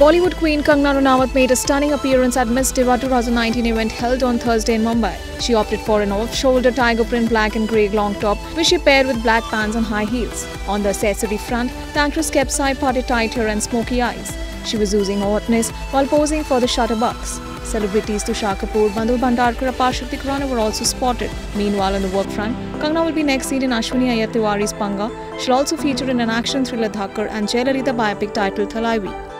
Bollywood queen Kangana Ranaut made a stunning appearance at Miss Diva 2019 event held on Thursday in Mumbai. She opted for an off-shoulder tiger print black and grey long top, which she paired with black pants and high heels. On the accessory front, the actress kept side-parted tight hair and smoky eyes. She was oozing hotness while posing for the Shutterbucks. Celebrities Tushar Kapoor, Madhur Bhandarkar and Aparsakti Khurrana were also spotted. Meanwhile, on the work front, Kangana will be next seen in Ashwini Iyer Panga. She'll also feature in an action thriller Dhaakad and Jayalalitha biopic titled Thalaivi.